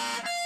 you